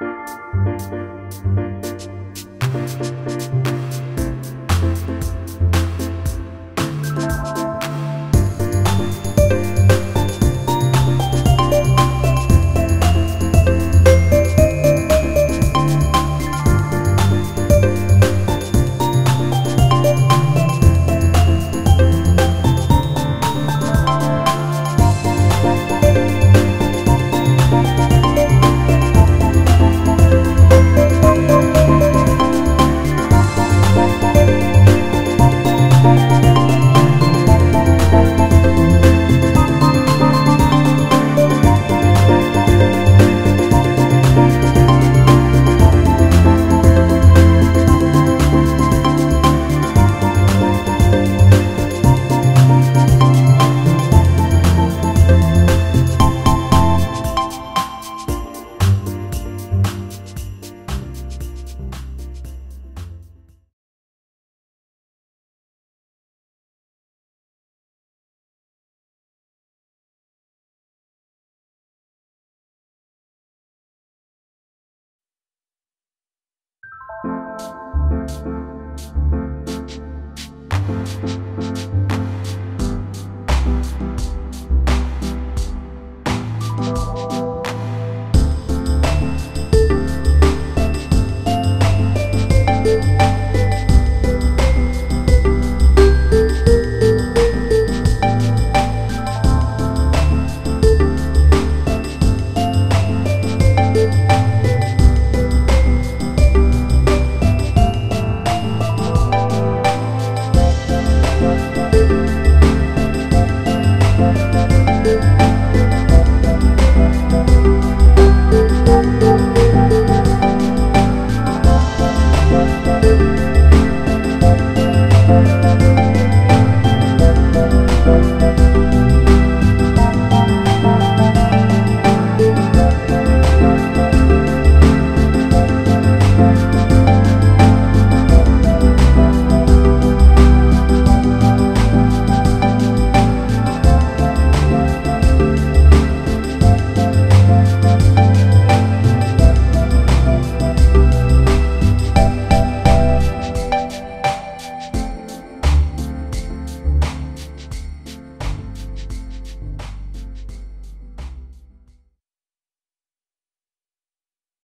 Thank you. Música